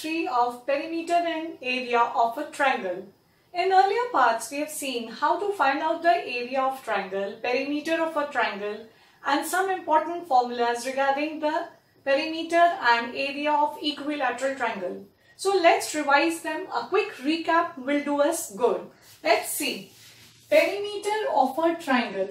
3 of perimeter and area of a triangle. In earlier parts, we have seen how to find out the area of triangle, perimeter of a triangle and some important formulas regarding the perimeter and area of equilateral triangle. So let's revise them. A quick recap will do us good. Let's see. Perimeter of a triangle.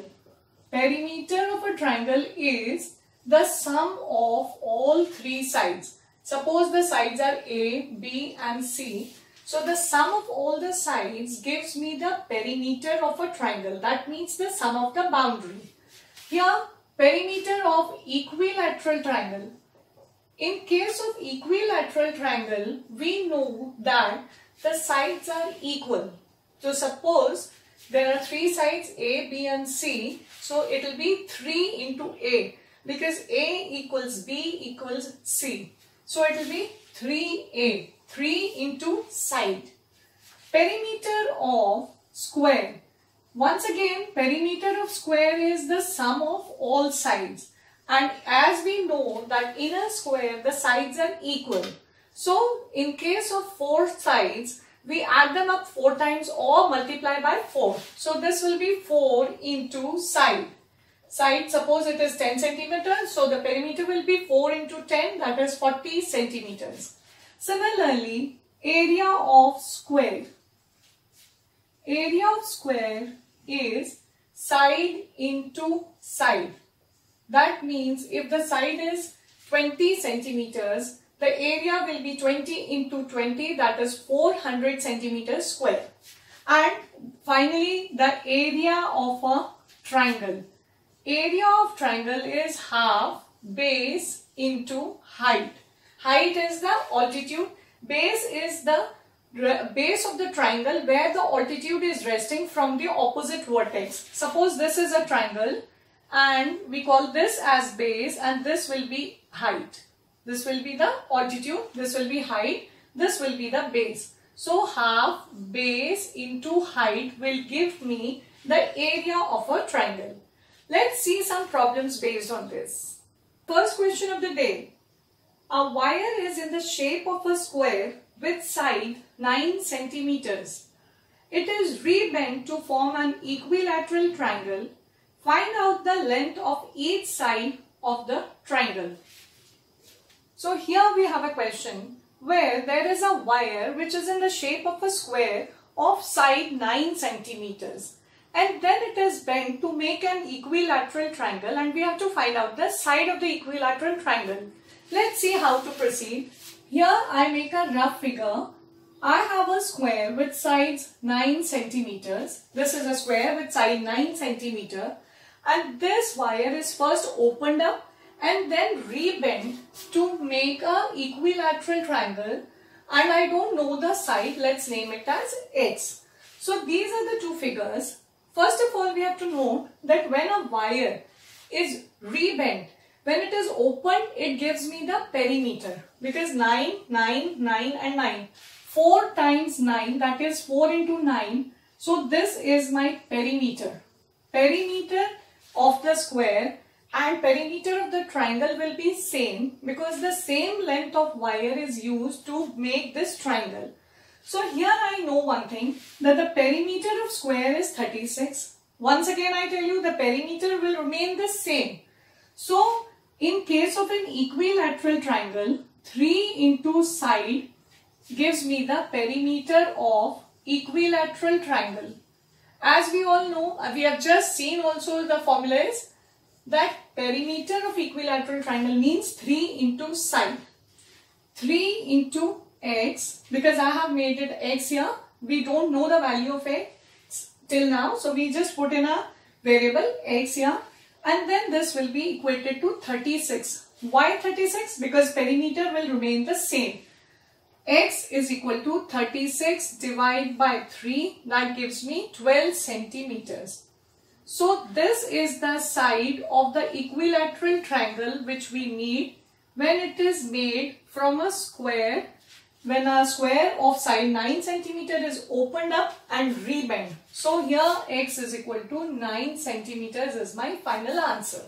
Perimeter of a triangle is the sum of all three sides. Suppose the sides are A, B and C. So the sum of all the sides gives me the perimeter of a triangle. That means the sum of the boundary. Here perimeter of equilateral triangle. In case of equilateral triangle, we know that the sides are equal. So suppose there are three sides A, B and C. So it will be 3 into A because A equals B equals C. So it will be 3A, 3 into side. Perimeter of square. Once again, perimeter of square is the sum of all sides. And as we know that in a square, the sides are equal. So, in case of four sides, we add them up four times or multiply by 4. So, this will be 4 into side side suppose it is 10 centimeters so the perimeter will be 4 into 10 that is 40 centimeters. Similarly area of square. Area of square is side into side. That means if the side is 20 centimeters the area will be 20 into 20 that is 400 centimeters square. And finally the area of a triangle Area of triangle is half base into height. Height is the altitude. Base is the base of the triangle where the altitude is resting from the opposite vertex. Suppose this is a triangle and we call this as base and this will be height. This will be the altitude, this will be height, this will be the base. So half base into height will give me the area of a triangle. Let's see some problems based on this. First question of the day. A wire is in the shape of a square with side 9 centimeters. It is rebent to form an equilateral triangle. Find out the length of each side of the triangle. So here we have a question where there is a wire which is in the shape of a square of side 9 centimeters and then it is bent to make an equilateral triangle and we have to find out the side of the equilateral triangle. Let's see how to proceed. Here I make a rough figure. I have a square with sides 9 centimeters. This is a square with side 9 centimeter and this wire is first opened up and then rebent to make a equilateral triangle and I don't know the side. Let's name it as X. So these are the two figures First of all, we have to know that when a wire is rebent, when it is open, it gives me the perimeter because 9, 9, 9 and 9. 4 times 9 that is 4 into 9. So this is my perimeter. Perimeter of the square and perimeter of the triangle will be same because the same length of wire is used to make this triangle. So here I know one thing that the perimeter of square is 36. Once again I tell you the perimeter will remain the same. So in case of an equilateral triangle 3 into side gives me the perimeter of equilateral triangle. As we all know, uh, we have just seen also the formula is that perimeter of equilateral triangle means 3 into side. 3 into x because I have made it x here. We don't know the value of x till now. So we just put in a variable x here and then this will be equated to 36. Why 36? Because perimeter will remain the same. x is equal to 36 divided by 3 that gives me 12 centimeters. So this is the side of the equilateral triangle which we need when it is made from a square when a square of side 9 centimeter is opened up and rebent. So here x is equal to 9 centimeters is my final answer.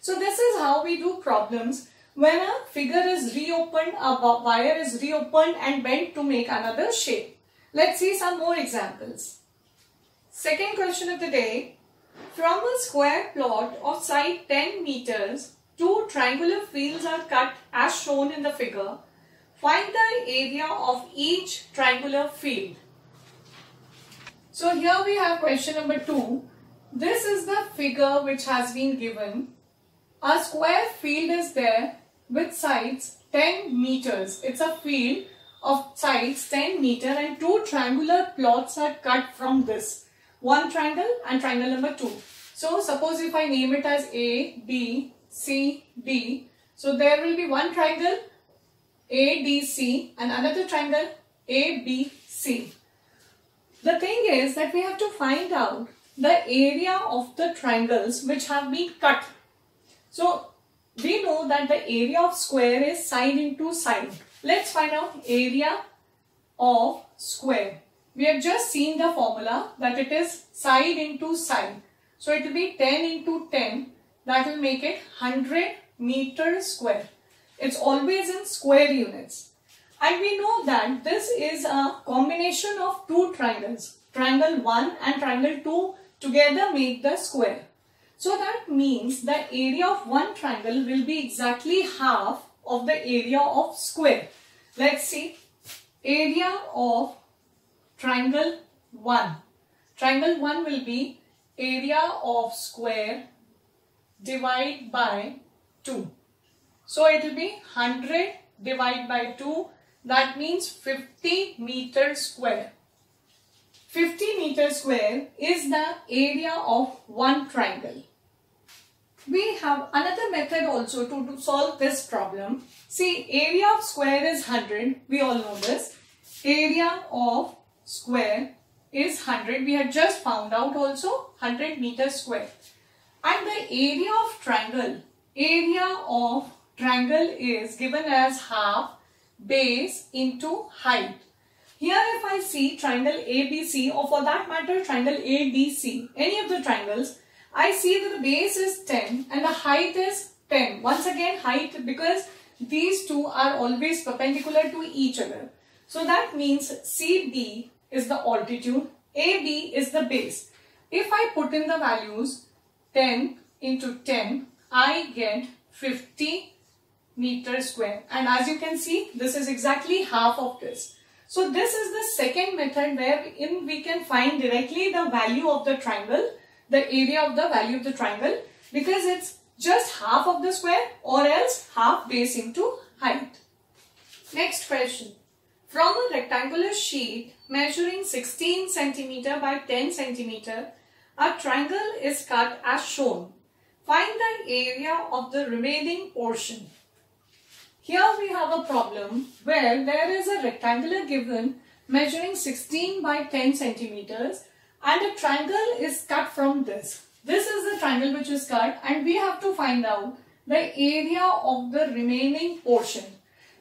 So this is how we do problems when a figure is reopened, a wire is reopened and bent to make another shape. Let's see some more examples. Second question of the day. From a square plot of side 10 meters, two triangular fields are cut as shown in the figure. Find the area of each triangular field. So here we have question number 2. This is the figure which has been given. A square field is there with sides 10 meters. It's a field of sides 10 meter and two triangular plots are cut from this. One triangle and triangle number 2. So suppose if I name it as A, B, C, D. So there will be one triangle ADC and another triangle ABC. The thing is that we have to find out the area of the triangles which have been cut. So we know that the area of square is side into side. Let's find out area of square. We have just seen the formula that it is side into side. So it will be 10 into 10 that will make it 100 meter square. It's always in square units. And we know that this is a combination of two triangles. Triangle 1 and triangle 2 together make the square. So that means the area of one triangle will be exactly half of the area of square. Let's see. Area of triangle 1. Triangle 1 will be area of square divided by 2. So it will be 100 divided by 2. That means 50 meter square. 50 meter square is the area of one triangle. We have another method also to, to solve this problem. See, area of square is 100. We all know this. Area of square is 100. We had just found out also 100 meter square. And the area of triangle, area of triangle is given as half base into height. Here if I see triangle ABC or for that matter triangle ABC, any of the triangles, I see that the base is 10 and the height is 10. Once again height because these two are always perpendicular to each other. So that means CB is the altitude, AB is the base. If I put in the values 10 into 10, I get 50 meter square. And as you can see, this is exactly half of this. So this is the second method wherein we can find directly the value of the triangle, the area of the value of the triangle because it's just half of the square or else half base into height. Next question. From a rectangular sheet measuring 16 centimeter by 10 centimeter, a triangle is cut as shown. Find the area of the remaining portion. Here we have a problem where there is a rectangular given measuring 16 by 10 centimeters and a triangle is cut from this. This is the triangle which is cut and we have to find out the area of the remaining portion.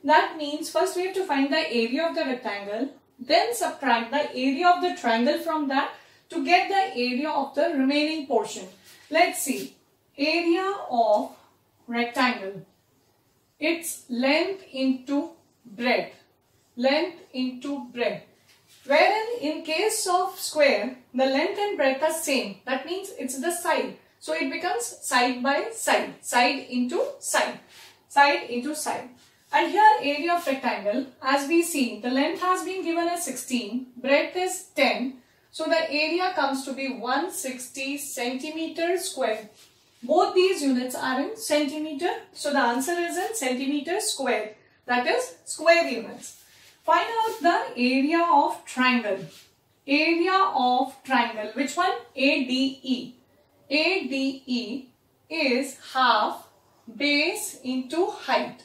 That means first we have to find the area of the rectangle then subtract the area of the triangle from that to get the area of the remaining portion. Let's see. Area of rectangle its length into breadth. Length into breadth. Wherein in case of square, the length and breadth are same. That means it's the side. So it becomes side by side. Side into side. Side into side. And here area of rectangle, as we see, the length has been given as 16, breadth is 10. So the area comes to be 160 centimeter square. Both these units are in centimeter. So the answer is in centimeter square. That is square units. Find out the area of triangle. Area of triangle. Which one? ADE. ADE is half base into height.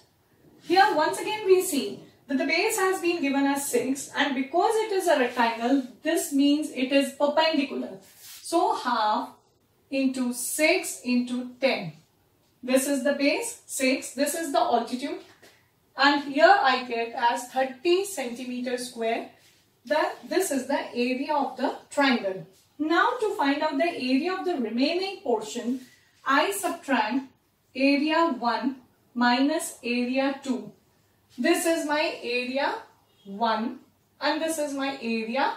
Here once again we see that the base has been given as 6 and because it is a rectangle this means it is perpendicular. So half into 6 into 10. This is the base 6. This is the altitude. And here I get as 30 centimeter square that this is the area of the triangle. Now to find out the area of the remaining portion, I subtract area 1 minus area 2. This is my area 1 and this is my area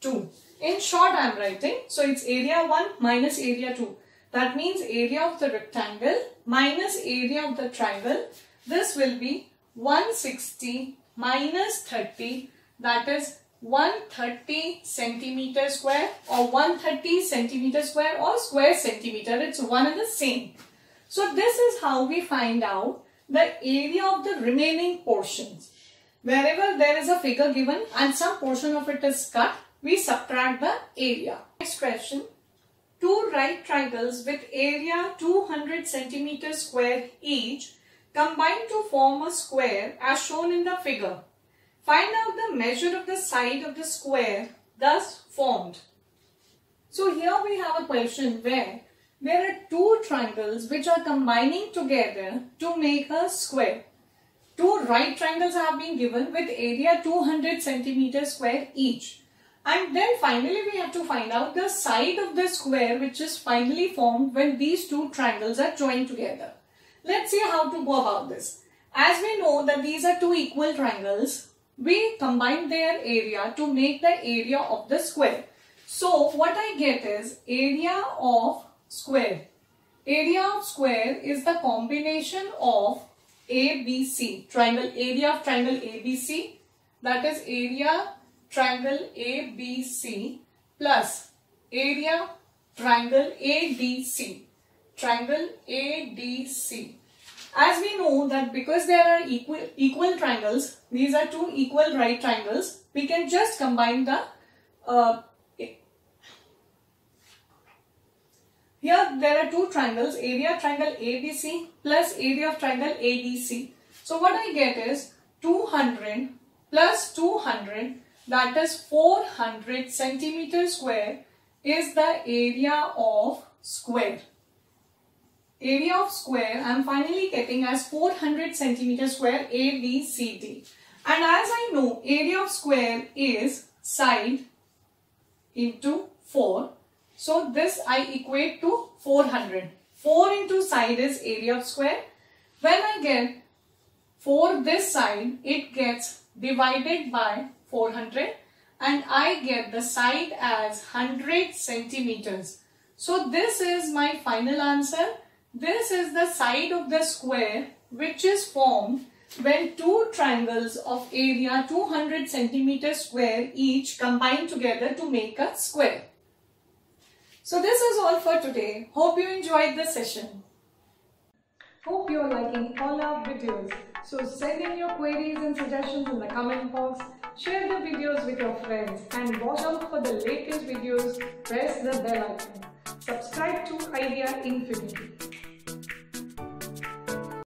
2. In short I am writing, so it's area 1 minus area 2. That means area of the rectangle minus area of the triangle. This will be 160 minus 30 that is 130 centimeter square or 130 centimeter square or square centimeter. It's one and the same. So this is how we find out the area of the remaining portions. Wherever there is a figure given and some portion of it is cut, we subtract the area. Next question. Two right triangles with area 200 centimeters square each combine to form a square as shown in the figure. Find out the measure of the side of the square thus formed. So here we have a question where there are two triangles which are combining together to make a square. Two right triangles have been given with area 200 centimeters square each. And then finally we have to find out the side of the square which is finally formed when these two triangles are joined together. Let's see how to go about this. As we know that these are two equal triangles, we combine their area to make the area of the square. So what I get is area of square. Area of square is the combination of ABC, triangle area of triangle ABC that is area triangle ABC plus area triangle ADC, triangle ADC. As we know that because there are equal, equal triangles, these are two equal right triangles, we can just combine the uh, Here there are two triangles, area triangle ABC plus area of triangle ADC. So what I get is 200 plus 200 that is 400 centimeter square is the area of square. Area of square I am finally getting as 400 centimeter square ABCD. And as I know area of square is side into 4. So this I equate to 400. 4 into side is area of square. When I get 4 this side, it gets divided by 400 and I get the side as 100 centimeters. So this is my final answer. This is the side of the square which is formed when two triangles of area 200 centimeters square each combine together to make a square. So this is all for today. Hope you enjoyed the session. Hope you are liking all our videos. So send in your queries and suggestions in the comment box. Share the videos with your friends and watch out for the latest videos. Press the bell icon. Subscribe to Idea Infinity.